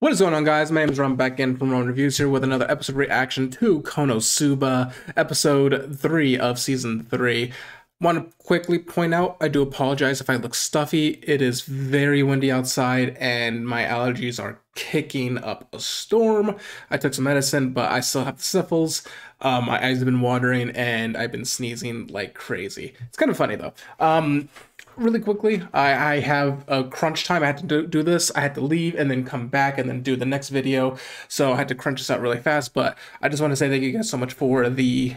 What is going on, guys? My name is Ron back in from Ramen Reviews here with another episode reaction to Konosuba, episode 3 of season 3. Want to quickly point out, I do apologize if I look stuffy. It is very windy outside and my allergies are kicking up a storm. I took some medicine, but I still have the sniffles. Um, my eyes have been watering and I've been sneezing like crazy. It's kind of funny though. Um, really quickly, I, I have a crunch time. I had to do, do this. I had to leave and then come back and then do the next video. So I had to crunch this out really fast. But I just want to say thank you guys so much for the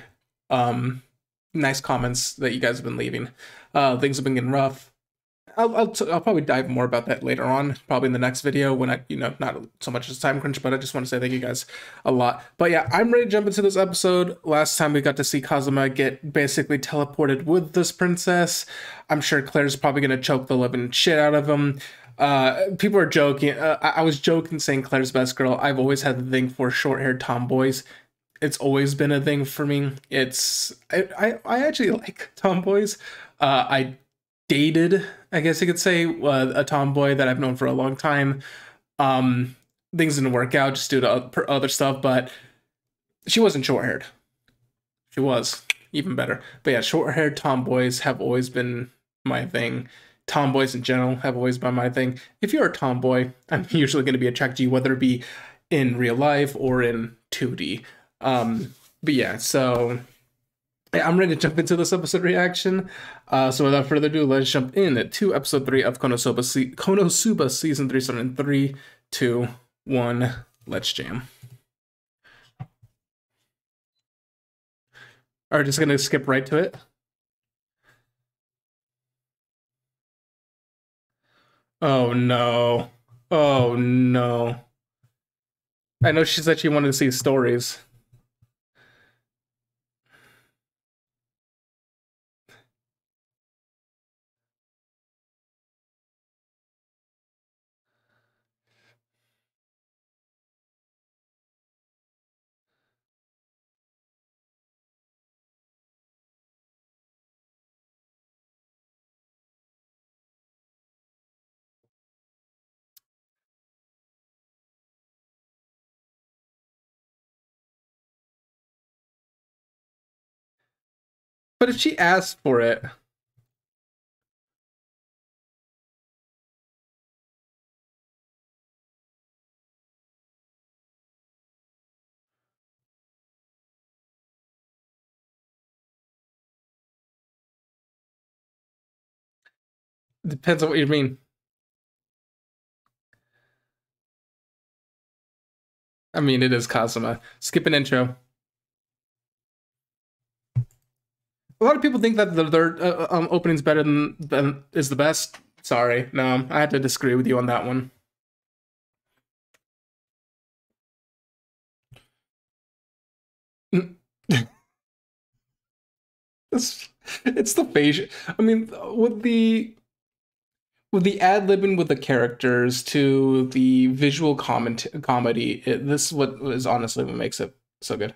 um, nice comments that you guys have been leaving. Uh, things have been getting rough. I'll, I'll, t- I'll probably dive more about that later on, probably in the next video when I, you know, not so much as time crunch, but I just want to say thank you guys a lot. But yeah, I'm ready to jump into this episode. Last time we got to see Kazuma get basically teleported with this princess. I'm sure Claire's probably going to choke the living shit out of him. Uh, people are joking. Uh, I, I was joking saying Claire's best girl. I've always had the thing for short haired tomboys it's always been a thing for me. It's I I, I actually like tomboys. Uh, I dated, I guess you could say, uh, a tomboy that I've known for a long time. Um, things didn't work out just due to other stuff, but she wasn't short haired. She was even better. But yeah, short haired tomboys have always been my thing. Tomboys in general have always been my thing. If you're a tomboy, I'm usually going to be attracted to you, whether it be in real life or in 2D. Um, but yeah, so I'm ready to jump into this episode reaction. Uh, so without further ado, let's jump in to episode three of Konosuba, se- Konosuba season three, starting in three, two, one. Let's jam. All right, just gonna skip right to it. Oh no. Oh no. I know she said she wanted to see stories. But if she asked for it, Depends on what you mean. I mean, it is Kazuma. Skip an intro. A lot of people think that the third uh, um, opening is better than, than is the best. Sorry, no, I had to disagree with you on that one. it's, it's the face. I mean, with the with the ad libbing with the characters to the visual comment comedy, it, this what is honestly what makes it so good.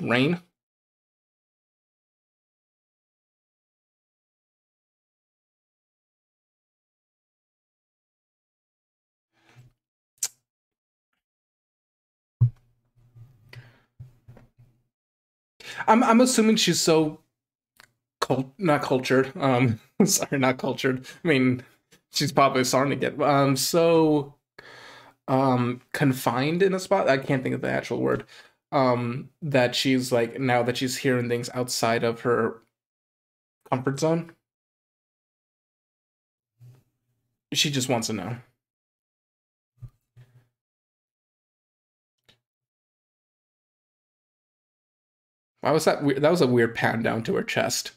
Rain I'm I'm assuming she's so cult not cultured. Um sorry, not cultured. I mean, she's probably starting to get um so um confined in a spot. I can't think of the actual word um that she's like now that she's hearing things outside of her comfort zone? She just wants to know. Why was that weird that was a weird pan down to her chest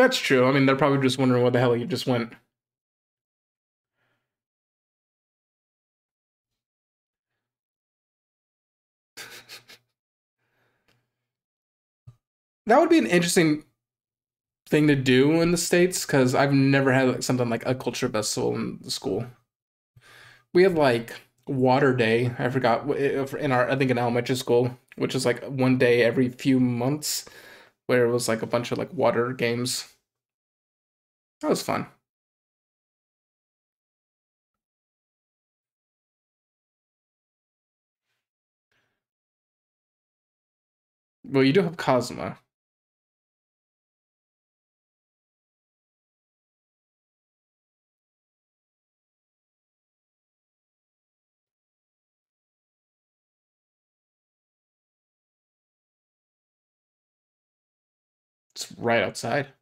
That's true. I mean, they're probably just wondering where the hell you just went. that would be an interesting thing to do in the states because I've never had like, something like a culture festival in the school. We had like water day. I forgot eh, in our I think in elementary school which is like one day every few months, where it was like a bunch of like water games. That was fun. Well, you do have Kazuma. It's right outside.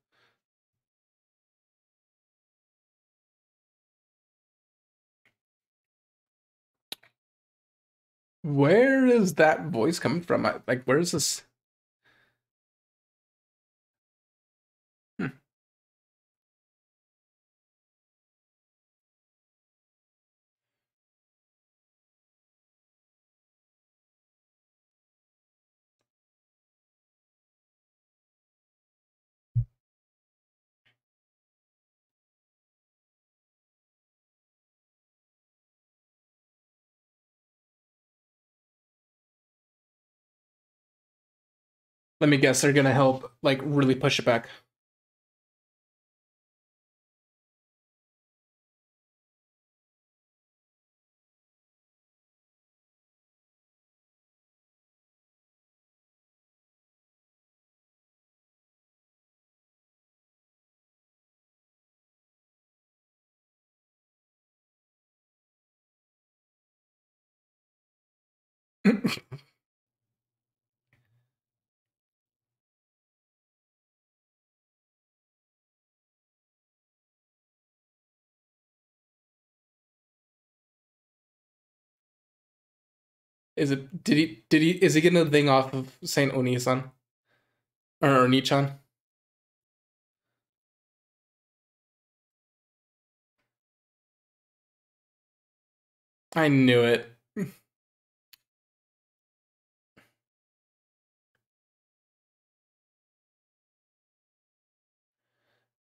Where is that voice coming from? Like, where is this? Let me guess, they're gonna help, like, really push it back. Is it did he did he is he getting the thing off of Saint Onisan? Or Onichan? I knew it.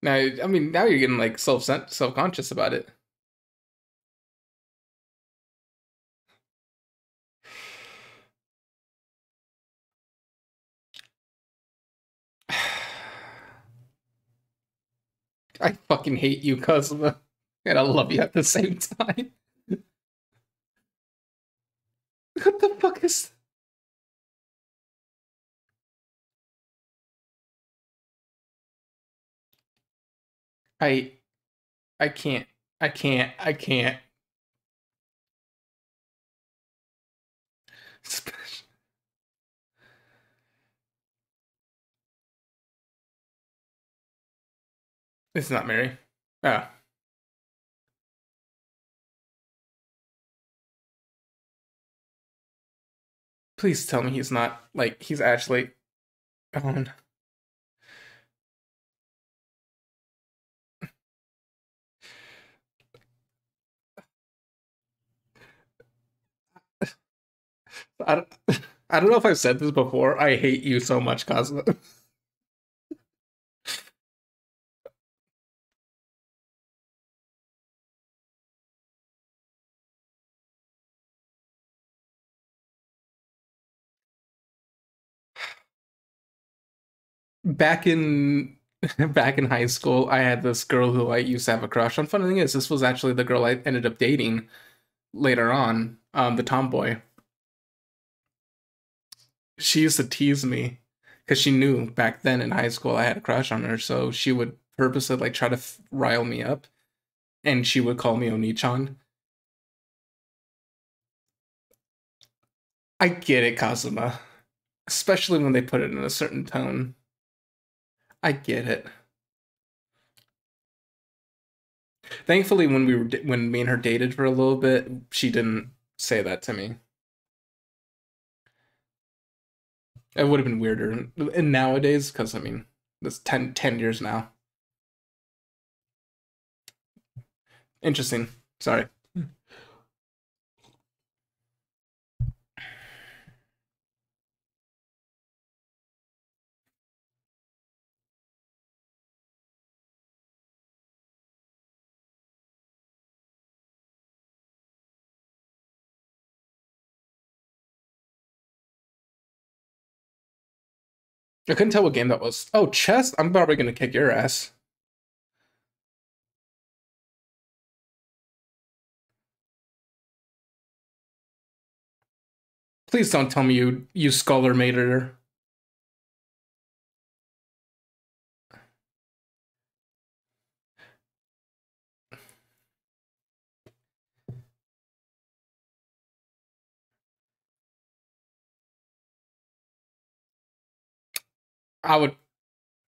now I mean now you're getting like self self conscious about it. I fucking hate you, Kazuma. And I love you at the same time. what the fuck is... I... I can't. I can't. I can't. It's not Mary. Oh. Please tell me he's not, like, he's actually on. I don't, I don't know if I've said this before. I hate you so much, Kazuma. back in back in high school, I had this girl who I used to have a crush on. Funny thing is, this was actually the girl I ended up dating later on, um, the tomboy. She used to tease me because she knew back then in high school I had a crush on her, so she would purposely like try to rile me up, and she would call me Onichan. I get it, Kazuma, especially when they put it in a certain tone. I get it. Thankfully, when we were when me and her dated for a little bit, she didn't say that to me. It would have been weirder. And nowadays, because I mean, it's 10, 10 years now. Interesting. Sorry. I couldn't tell what game that was. Oh, chess? I'm probably gonna kick your ass. Please don't tell me you you scholar mated her. I would.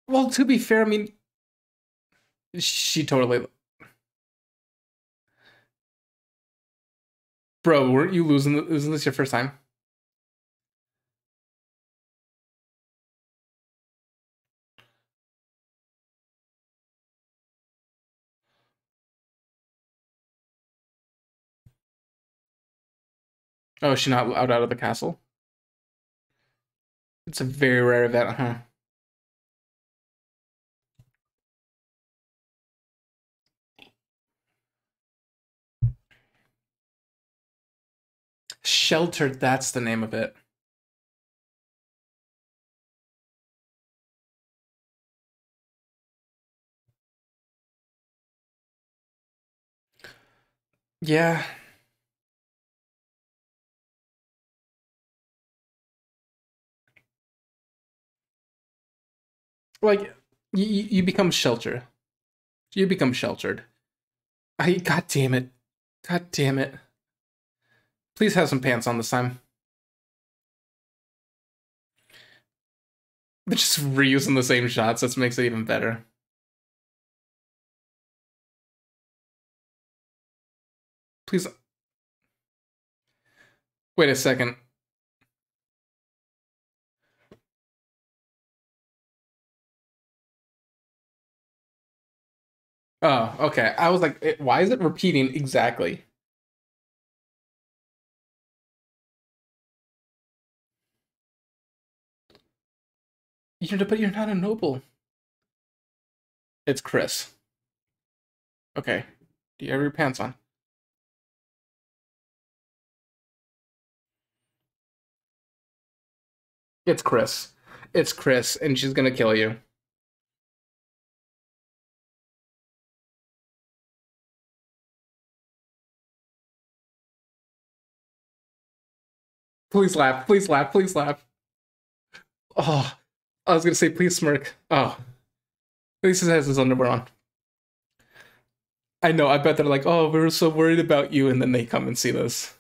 Well, to be fair, I mean, she totally. Bro, weren't you losing? Isn't this your first time? Oh, is she not allowed out of the castle? It's a very rare event, huh? Sheltered, that's the name of it. Yeah. Like you, you become shelter. You become sheltered. I god damn it. God damn it. Please have some pants on this time. They're just reusing the same shots, that makes it even better. Please. Wait a second. Oh, okay. I was like, eh, why is it repeating exactly? You're, but you're not a noble. It's Chris. Okay. Do you have your pants on? It's Chris. It's Chris, and she's gonna kill you. Please laugh. Please laugh. Please laugh. Oh, I was gonna say please smirk. Oh, at least he has his underwear on. I know. I bet they're like, oh, we were so worried about you, and then they come and see this.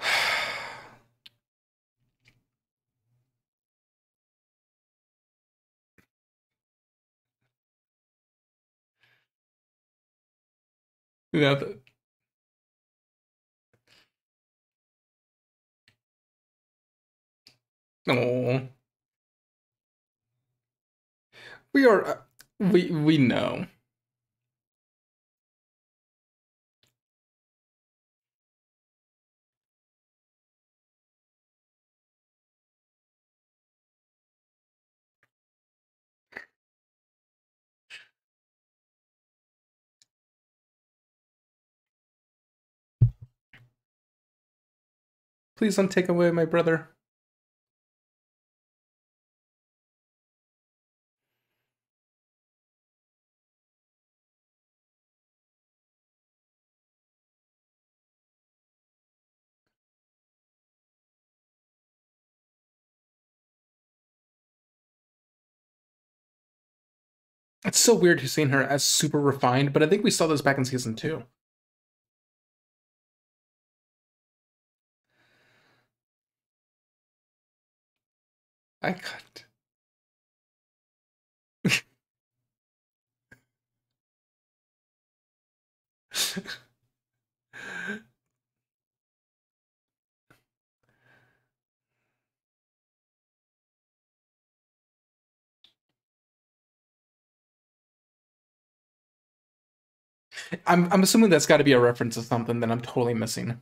Yeah. Oh. We are. Uh, we we know. Please don't take away my brother. It's so weird to seeing her as super refined, but I think we saw this back in season two. I cut. I'm I'm assuming that's got to be a reference to something that I'm totally missing.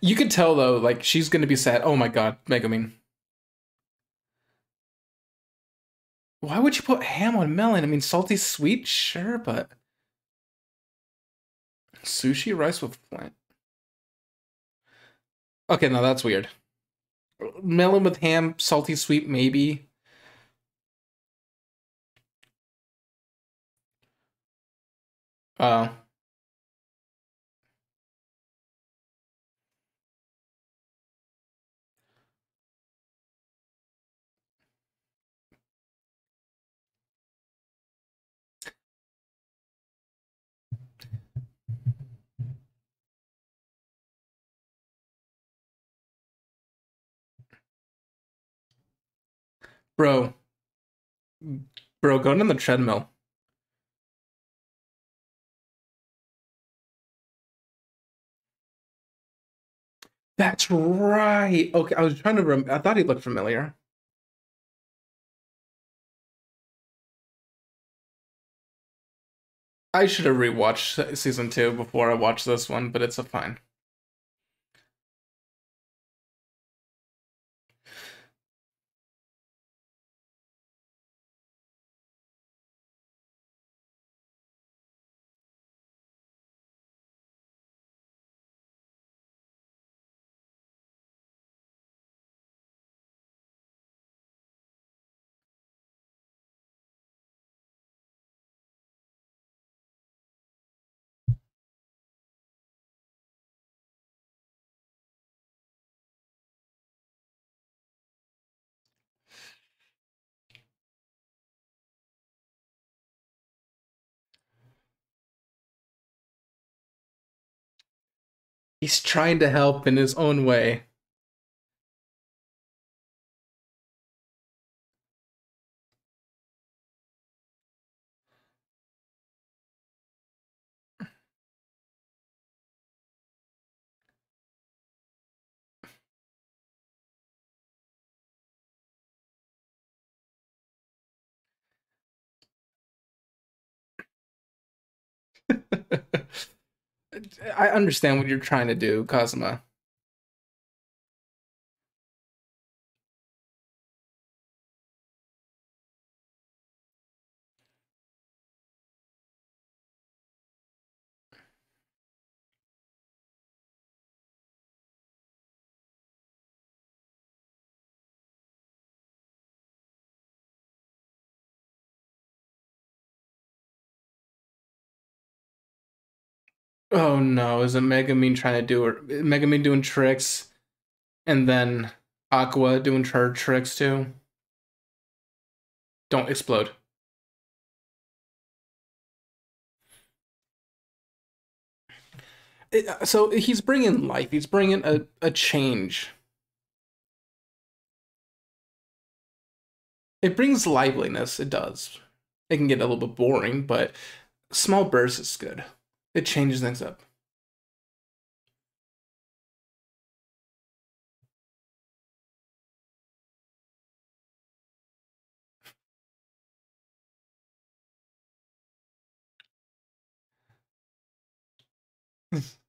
You could tell though, like she's gonna be sad. Oh my god, Megumin. Why would you put ham on melon? I mean, salty sweet, sure, but sushi rice with plant. Okay, now that's weird. Melon with ham, salty sweet, maybe. Uh, bro, bro, going on the treadmill. That's right. Okay, I was trying to rem- I thought he looked familiar. I should have rewatched season two before I watched this one, but it's a fine. He's trying to help in his own way. I understand what you're trying to do, Kazuma. Oh no, is it Megumin trying to do her Megumin doing tricks and then Aqua doing her tricks too? Don't explode. It, uh, so he's bringing life. He's bringing a, a change. It brings liveliness. It does. It can get a little bit boring, but small bursts is good. It changes things up.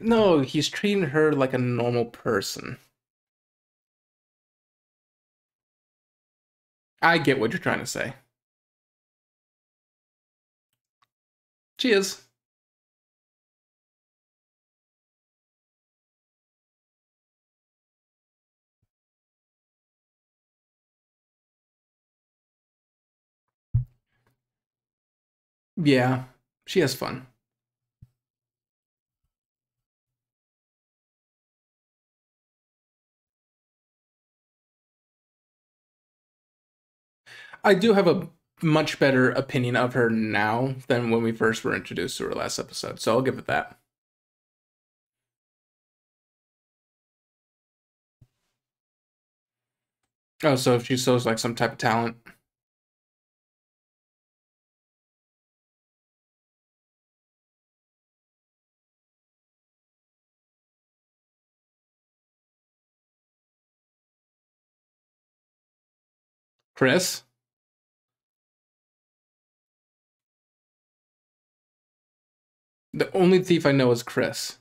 no, he's treating her like a normal person. I get what you're trying to say. Cheers. Yeah, she has fun. I do have a much better opinion of her now than when we first were introduced to her last episode, so I'll give it that. Oh, so if she shows like some type of talent. Chris? The only thief I know is Chris.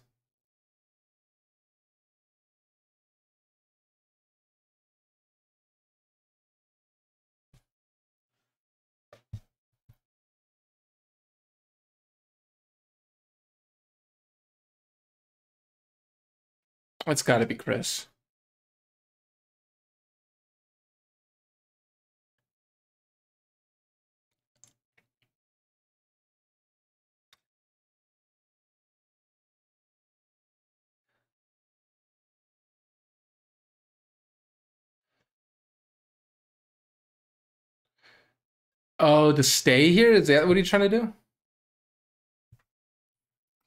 It's gotta be Chris. Oh, to stay here? Is that what he's trying to do?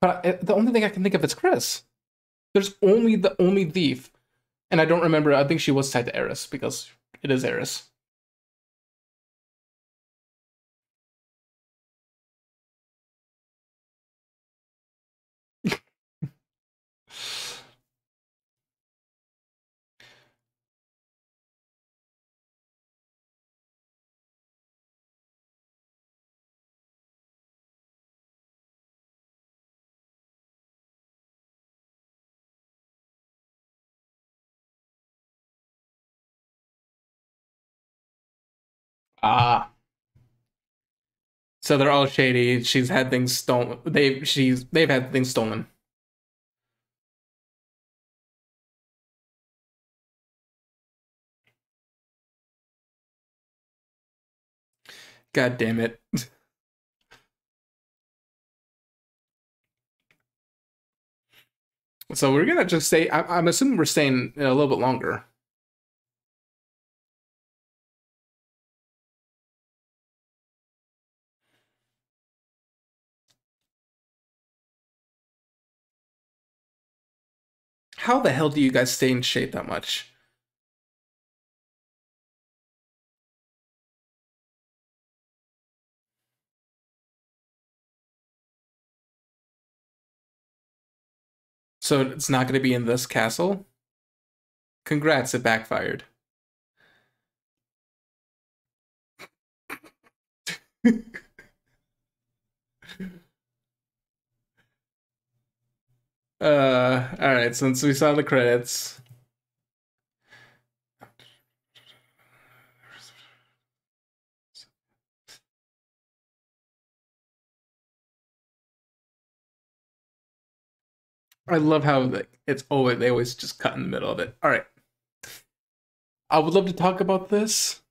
But I, the only thing I can think of is Chris. There's only the only thief, and I don't remember. I think she was tied to Eris because it is Eris. Ah. So they're all shady. She's had things stolen. They've she's they've had things stolen. God damn it. so we're gonna just say I, am assuming we're staying a little bit longer. How the hell do you guys stay in shape that much? So it's not going to be in this castle? Congrats, it backfired. Uh, all right. Since we saw the credits, I love how it's always they always just cut in the middle of it. All right. I would love to talk about this,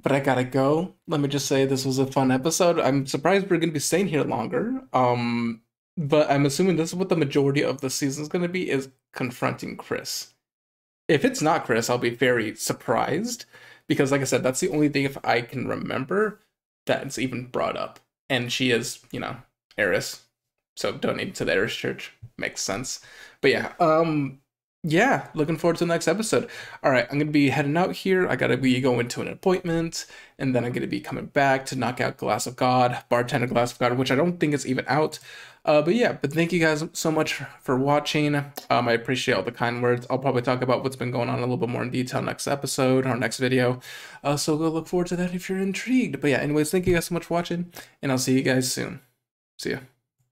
but I gotta go. Let me just say this was a fun episode. I'm surprised we're gonna be staying here longer. Um, but I'm assuming this is what the majority of the season is going to be is confronting Chris. If it's not Chris, I'll be very surprised because, like I said, that's the only thing if I can remember that's even brought up. And she is, you know, Eris, so donate to the Eris Church makes sense. But yeah, um, yeah, looking forward to the next episode. All right, I'm gonna be heading out here. I gotta be going to an appointment, and then I'm gonna be coming back to knock out Glass of God, Bartender Glass of God, which I don't think is even out. Uh, but yeah, but thank you guys so much for watching. Um, I appreciate all the kind words. I'll probably talk about what's been going on a little bit more in detail next episode or next video. Uh, so go look forward to that if you're intrigued. But yeah, anyways, thank you guys so much for watching, and I'll see you guys soon. See ya.